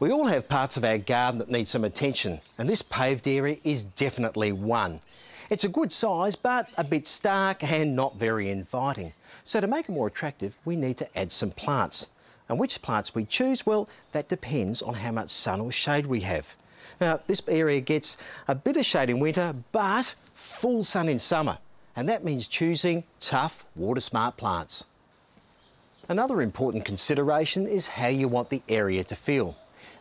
We all have parts of our garden that need some attention, and this paved area is definitely one. It's a good size, but a bit stark and not very inviting. So to make it more attractive, we need to add some plants. And which plants we choose, well, that depends on how much sun or shade we have. Now, this area gets a bit of shade in winter, but full sun in summer. And that means choosing tough, water smart plants. Another important consideration is how you want the area to feel.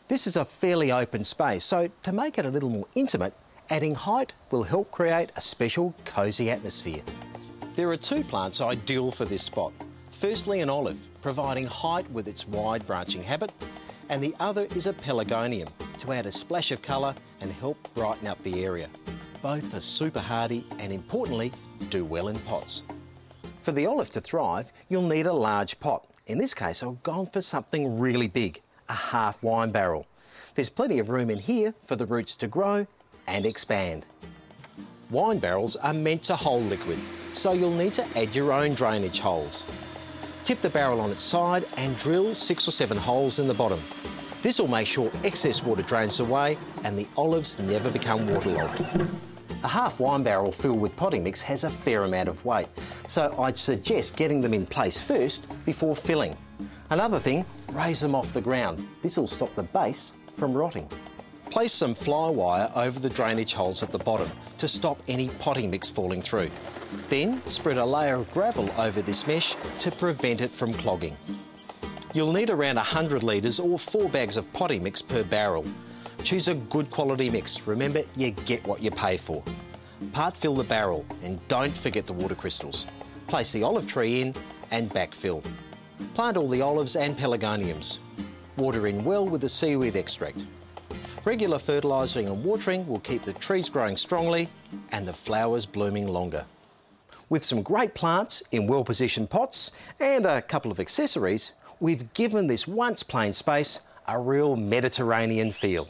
This is a fairly open space, so to make it a little more intimate, adding height will help create a special cosy atmosphere. There are two plants ideal for this spot. Firstly, an olive, providing height with its wide branching habit, and the other is a pelargonium, to add a splash of colour and help brighten up the area. Both are super hardy and importantly, do well in pots. For the olive to thrive, you'll need a large pot. In this case, I've gone for something really big, a half wine barrel. There's plenty of room in here for the roots to grow and expand. Wine barrels are meant to hold liquid, so you'll need to add your own drainage holes. Tip the barrel on its side and drill six or seven holes in the bottom. This will make sure excess water drains away and the olives never become waterlogged. A half wine barrel filled with potting mix has a fair amount of weight, so I'd suggest getting them in place first before filling. Another thing, raise them off the ground. This will stop the base from rotting. Place some fly wire over the drainage holes at the bottom to stop any potting mix falling through. Then spread a layer of gravel over this mesh to prevent it from clogging. You'll need around 100 litres or 4 bags of potting mix per barrel. Choose a good quality mix. Remember, you get what you pay for. Part fill the barrel and don't forget the water crystals. Place the olive tree in and backfill. Plant all the olives and pelargoniums. Water in well with the seaweed extract. Regular fertilising and watering will keep the trees growing strongly and the flowers blooming longer. With some great plants in well positioned pots and a couple of accessories, we've given this once plain space a real Mediterranean feel.